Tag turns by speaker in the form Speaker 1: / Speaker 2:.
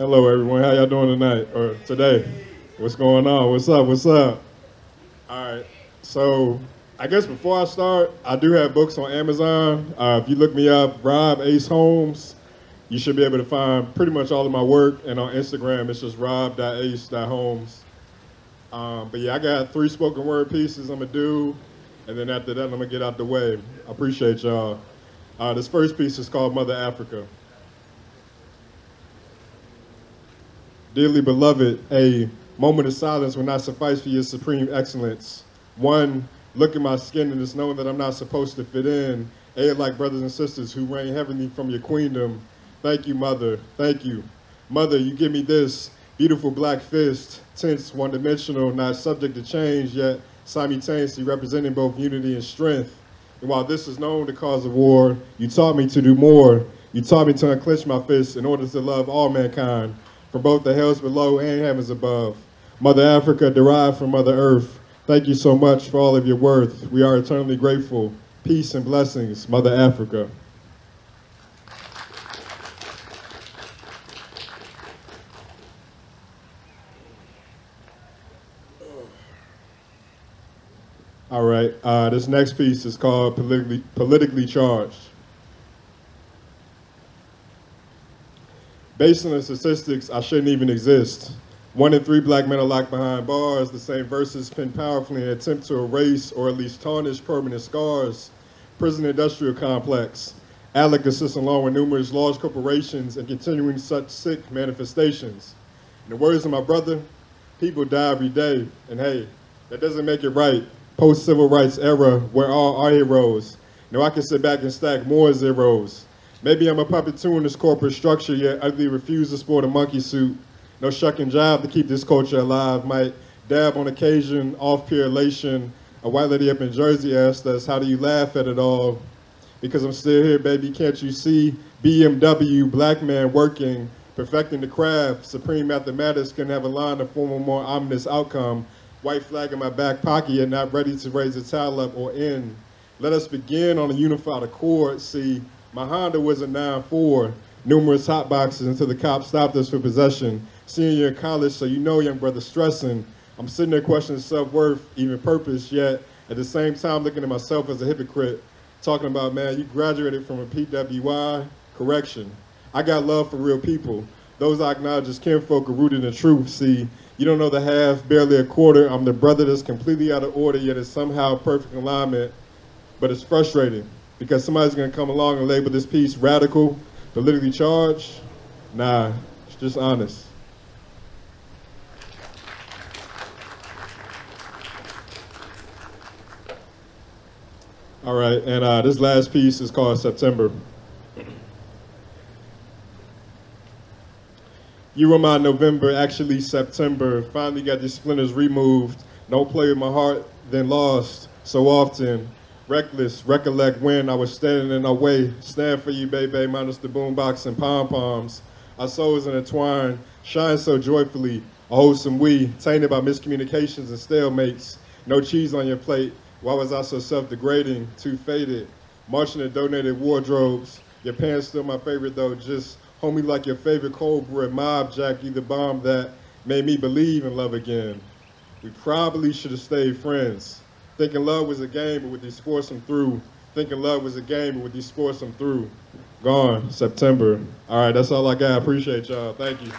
Speaker 1: Hello, everyone. How y'all doing tonight or today? What's going on? What's up? What's up? All right. So, I guess before I start, I do have books on Amazon. Uh, if you look me up, Rob Ace Holmes, you should be able to find pretty much all of my work. And on Instagram, it's just rob.ace.holmes. Um, but yeah, I got three spoken word pieces I'm gonna do, and then after that, I'm gonna get out the way. I appreciate y'all. Uh, this first piece is called Mother Africa. Dearly beloved, a moment of silence will not suffice for your supreme excellence. One, look at my skin and just knowing that I'm not supposed to fit in. A, like brothers and sisters who reign heavenly from your queendom. Thank you, Mother. Thank you. Mother, you give me this beautiful black fist, tense, one dimensional, not subject to change, yet simultaneously representing both unity and strength. And while this is known to cause of war, you taught me to do more. You taught me to unclench my fists in order to love all mankind, from both the hells below and heavens above. Mother Africa, derived from Mother Earth, thank you so much for all of your worth. We are eternally grateful. Peace and blessings, Mother Africa. All right, uh, this next piece is called Politically, Politically Charged. Based on the statistics, I shouldn't even exist. One in three black men are locked behind bars, the same verses penned powerfully in an attempt to erase or at least tarnish permanent scars. Prison industrial complex. ALEC assists along with numerous large corporations and continuing such sick manifestations. In the words of my brother, people die every day, and hey, that doesn't make it right post-civil rights era where all our heroes. Now I can sit back and stack more zeros. Maybe I'm a puppet too in this corporate structure, yet ugly refuse to sport a monkey suit. No shucking job to keep this culture alive. Might dab on occasion, off pure elation. A white lady up in Jersey asked us, how do you laugh at it all? Because I'm still here, baby, can't you see? BMW, black man working, perfecting the craft. Supreme mathematics can have a line to form a more ominous outcome white flag in my back pocket yet not ready to raise a towel up or end. Let us begin on a unified accord. See, my Honda was a 9-4, numerous hot boxes until the cops stopped us for possession. Senior in college, so you know, young brother, stressing. I'm sitting there questioning self-worth, even purpose, yet at the same time looking at myself as a hypocrite, talking about, man, you graduated from a PWI, correction. I got love for real people. Those I acknowledge as kinfolk are rooted in truth. See, you don't know the half, barely a quarter. I'm the brother that's completely out of order, yet it's somehow perfect alignment. But it's frustrating because somebody's gonna come along and label this piece radical, politically charged. Nah, it's just honest. All right, and uh, this last piece is called September. You were my November, actually September. Finally got these splinters removed. Don't play with my heart, then lost so often. Reckless, recollect when I was standing in our way. Stand for you, baby, minus the boombox and pom-poms. Our souls intertwined, shine so joyfully. A wholesome we, tainted by miscommunications and stalemates. No cheese on your plate. Why was I so self-degrading, too faded? Marching in donated wardrobes. Your pants still my favorite though, just Homie like your favorite cold Cobra mob Jackie the bomb that made me believe in love again. We probably should have stayed friends. Thinking love was a game, but with these sports them through. Thinking love was a game, but with these sports them through. Gone, September. All right, that's all I got. Appreciate y'all. Thank you.